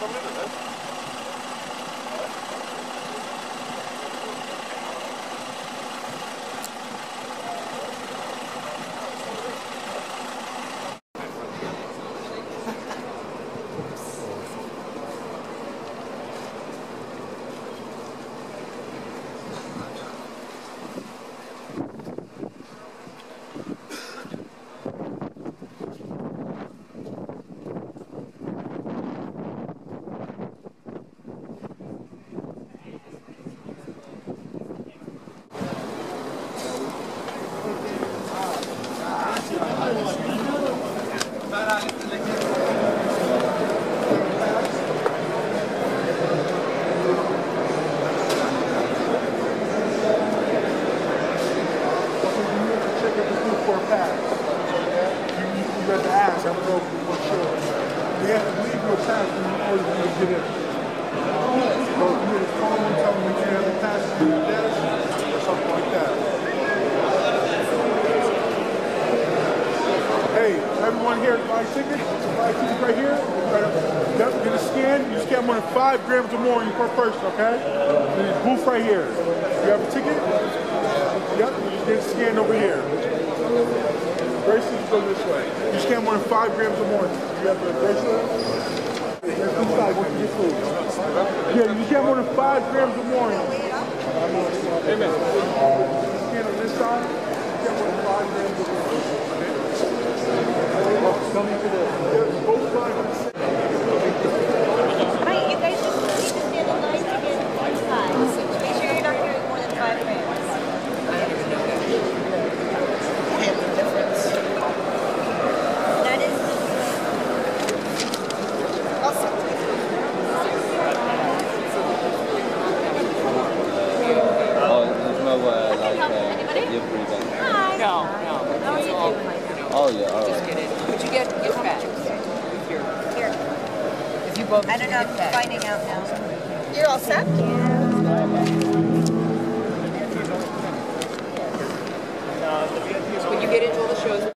Come in a minute. You, you, for sure. We have to leave your for you to get. Hey, everyone here buy tickets. Buy tickets right here. Yep, get a scan. You scan more than five grams or more per person, okay? Booth right here. You have a ticket? Yep, you get scanned over here. Bracelets go this way. You scan more than five grams or more. You have a bracelet? Yeah, you scan more than five grams or more. Amen. Scan on this side. You scan more than five grams or more. Coming to the both sides. Right, you guys just need to stand in line to get inside. Make sure you're not carrying more than five grams. That is. Oh, there's no uh, like uh, you're breathing. Hi. No, no. How are you doing? Oh yeah, all Just right. get it. But you get gift bags. If you're, Here. if you both I don't know, gift I'm finding out now. You're all set? When you get into all the shows.